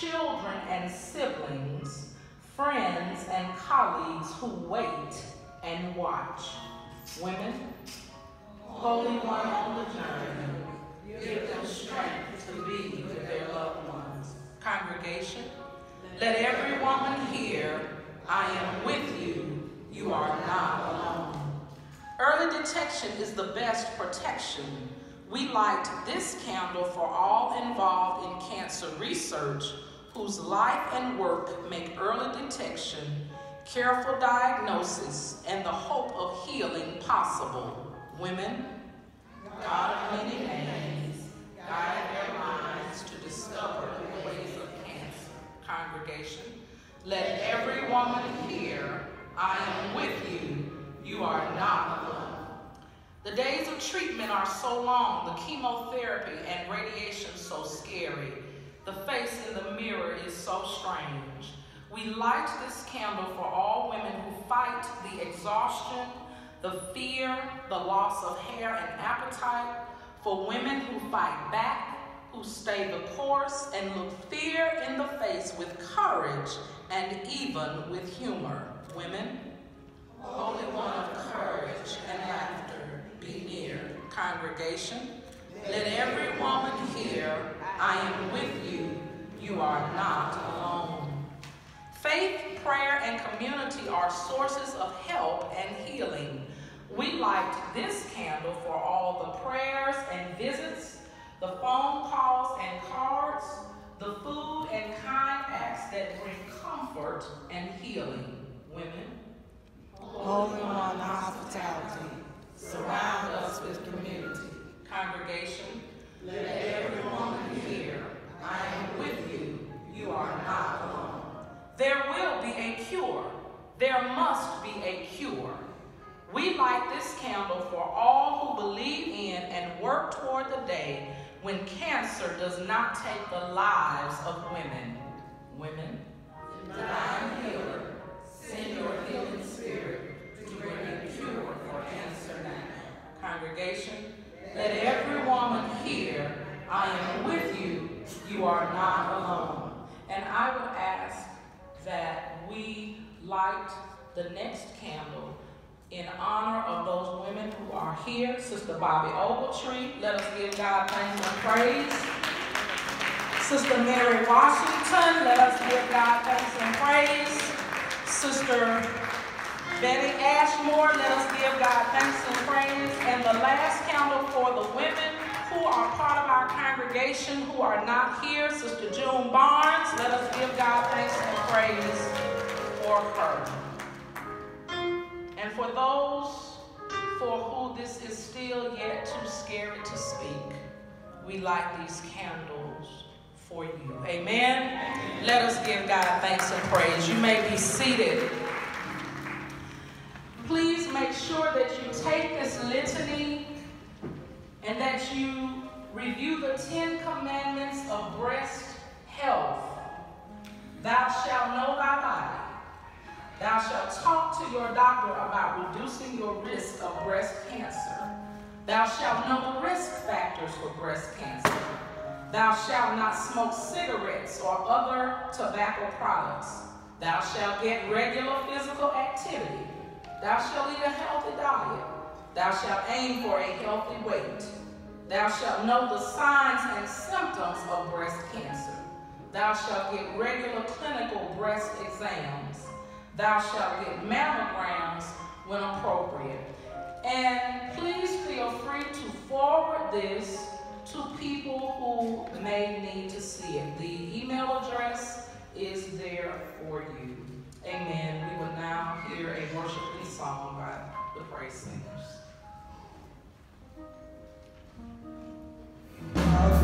children and siblings, friends and colleagues who wait and watch. Women, Holy One on the journey, give them strength to be with their loved ones. Congregation, let every woman hear, I am with you, you are not alone. Early detection is the best protection. We light this candle for all involved in cancer research whose life and work make early detection, careful diagnosis, and the hope of healing possible. Women, God of many names, guide their minds to discover the ways of cancer. Congregation, let every woman hear, I am with you, you are not alone. The days of treatment are so long, the chemotherapy and radiation so scary. The face in the mirror is so strange. We light this candle for all women who fight the exhaustion, the fear, the loss of hair and appetite, for women who fight back, who stay the course, and look fear in the face with courage and even with humor. Women, Holy One of courage and laughter, be near. Congregation, let every woman hear, I am with you, you are not alone. Faith, prayer, and community are sources of help and healing. We light this candle for all the prayers and visits, the phone calls and cards, the food and kind acts that bring comfort and healing. Women, Holy One hospitality, surround us with community. Congregation, let every woman hear, I am with you, you are not alone. There will be a cure. There must be a cure. We light this candle for all who believe in and work toward the day when cancer does not take the lives of women. Women, divine healer, send your healing spirit to bring a cure for cancer now. Congregation, let every woman hear, I am with you, you are not alone. And I would ask that we light the next candle in honor of those women who are here. Sister Bobby Ogletree, let us give God thanks and praise. Sister Mary Washington, let us give God thanks and praise. Sister Betty Ashmore, let us give God thanks and praise. And the last candle for the women who are part of our congregation who are not here, Sister June Barnes, let us give God thanks and praise for her. And for those for who this is still yet too scary to speak, we light these candles for you. Amen? Let us give God thanks and praise. You may be seated. Please make sure that you take this litany and that you review the Ten Commandments of breast health. Thou shalt know thy body. Thou shalt talk to your doctor about reducing your risk of breast cancer. Thou shalt know the risk factors for breast cancer. Thou shalt not smoke cigarettes or other tobacco products. Thou shalt get regular physical activity. Thou shalt eat a healthy diet. Thou shalt aim for a healthy weight. Thou shalt know the signs and symptoms of breast cancer. Thou shalt get regular clinical breast exams. Thou shalt get mammograms when appropriate. And please feel free to forward this to people who may need to see it. The email address is there for you. Amen. We will now hear a worshiping song by the praise singers. Our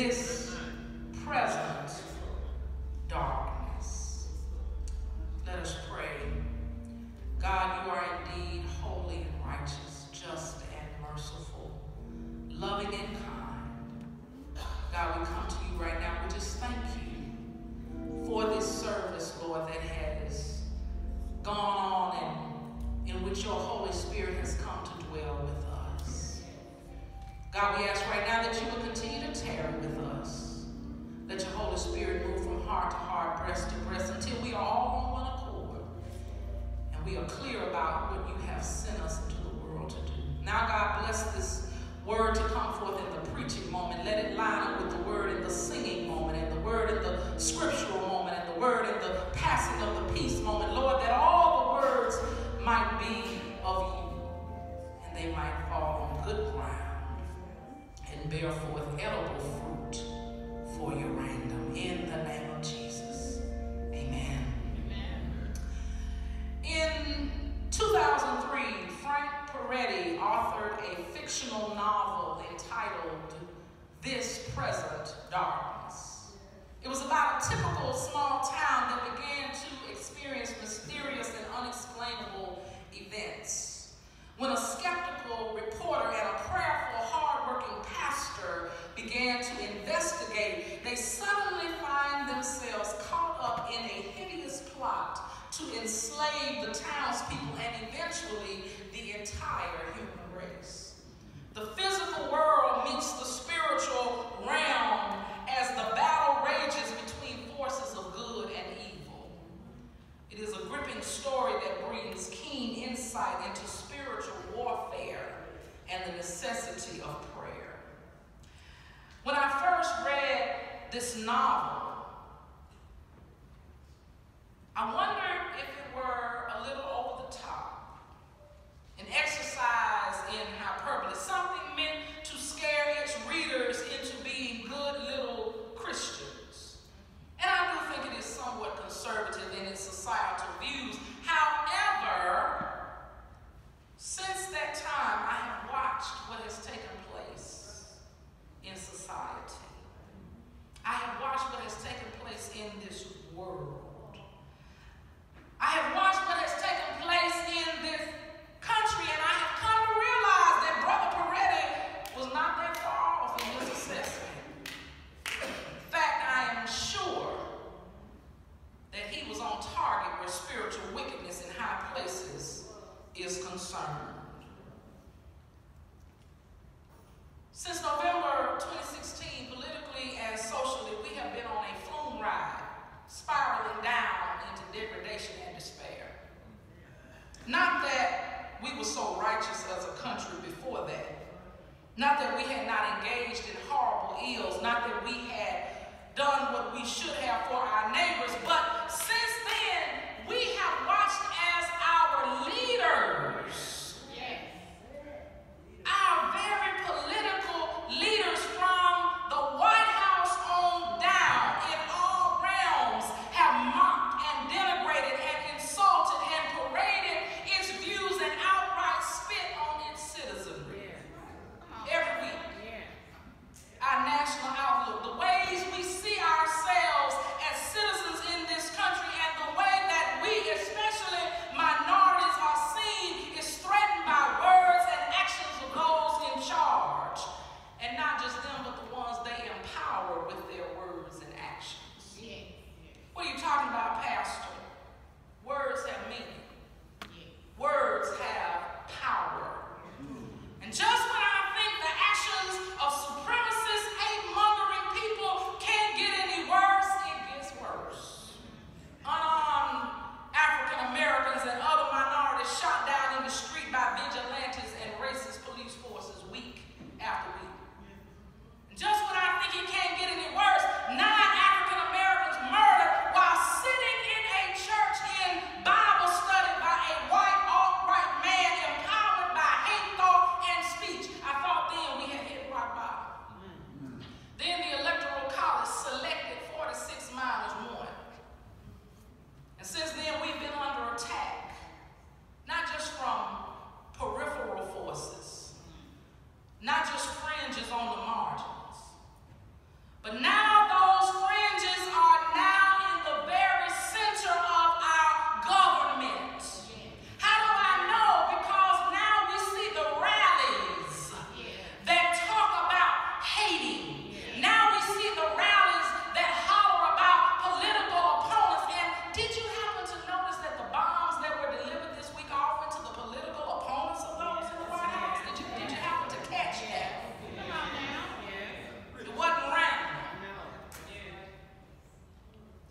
This present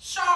Sharp.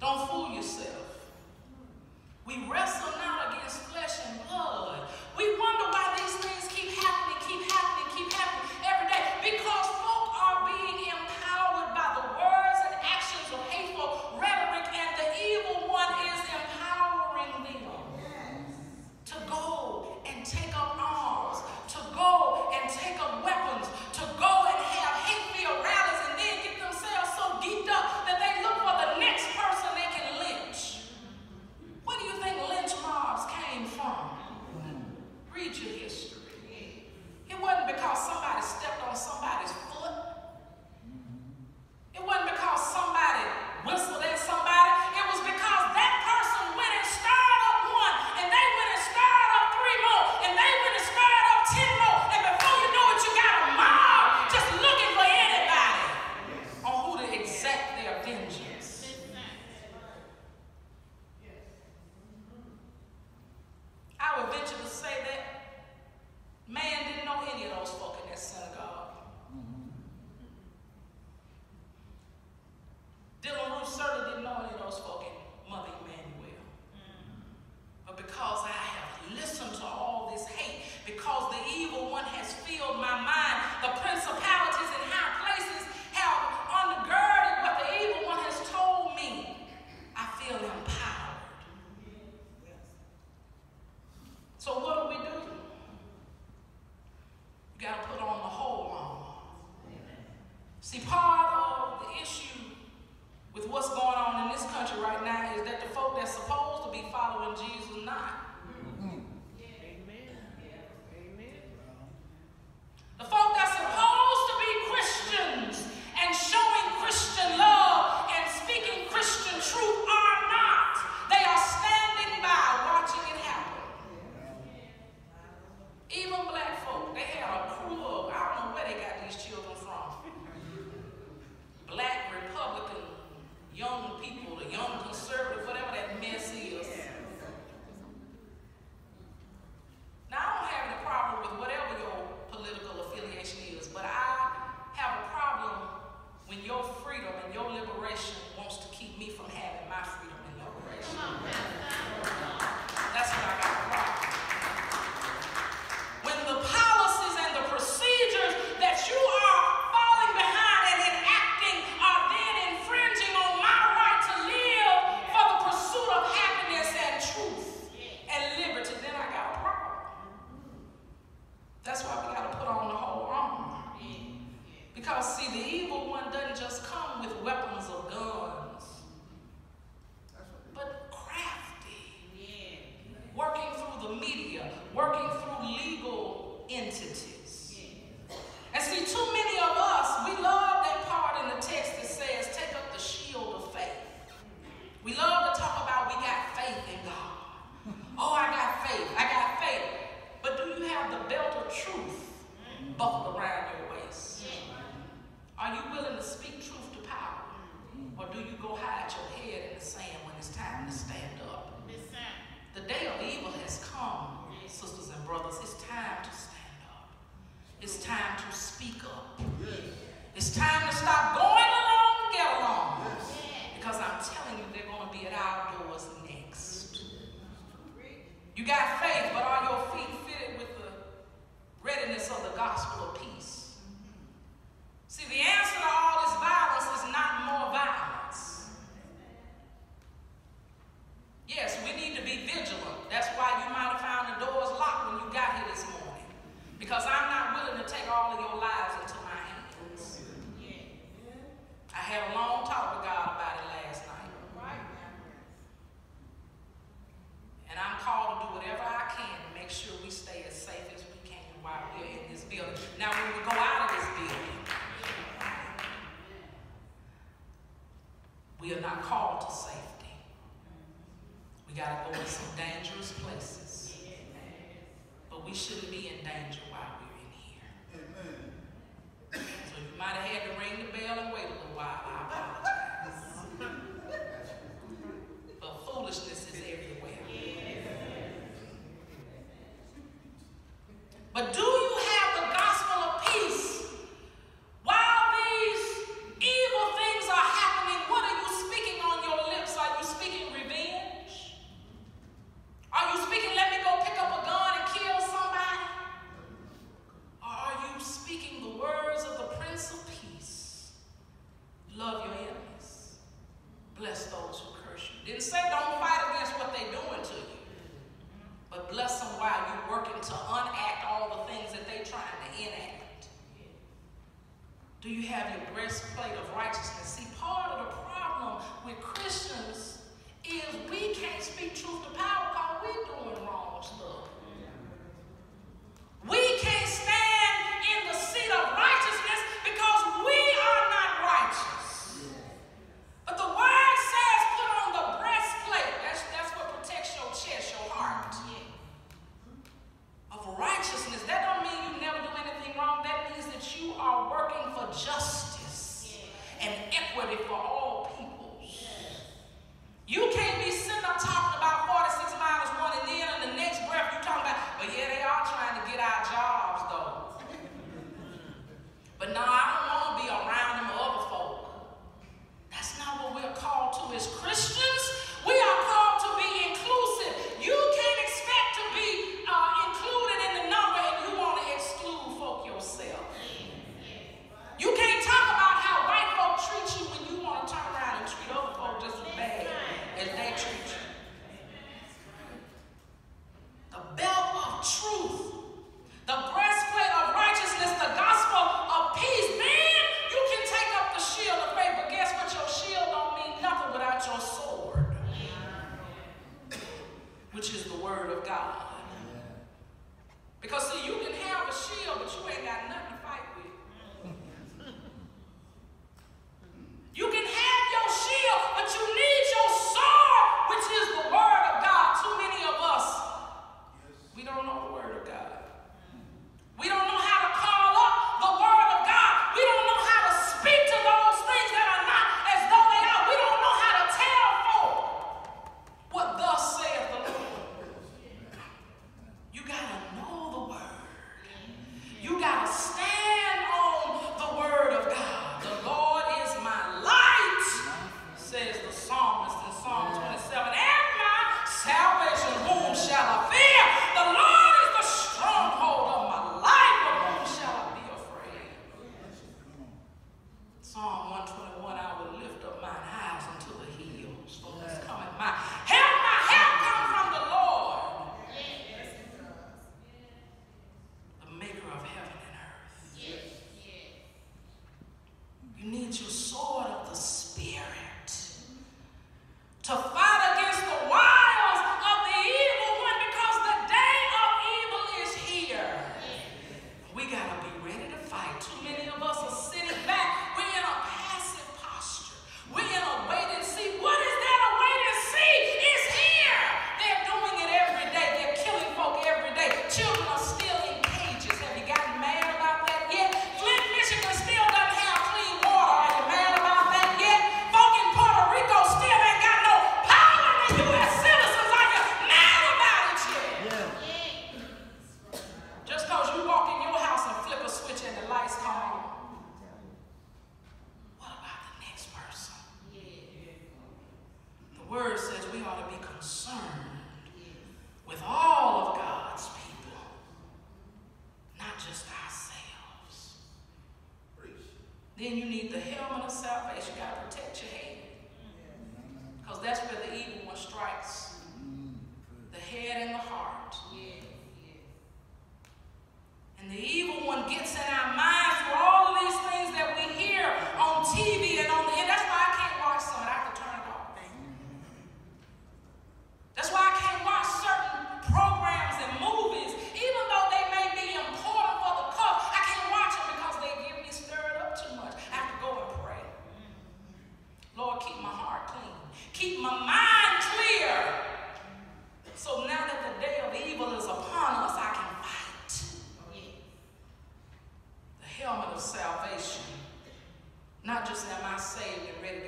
Don't fool yourself. We wrestle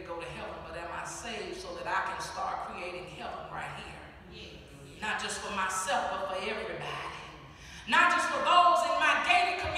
go to heaven, but am I saved so that I can start creating heaven right here? Yes. Not just for myself, but for everybody. Not just for those in my gated community